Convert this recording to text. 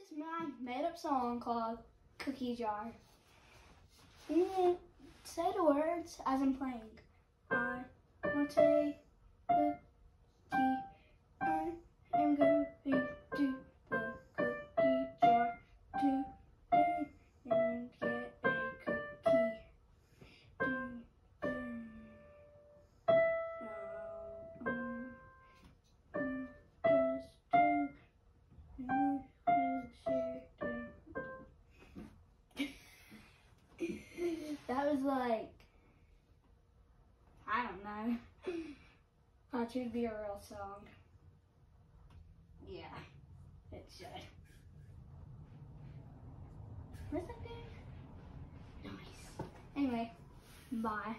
This is my made up song called Cookie Jar. Mm, say the words as I'm playing. I want a that was like, I don't know. That should be a real song. Yeah, it should. Where's that going? Nice. Anyway, bye.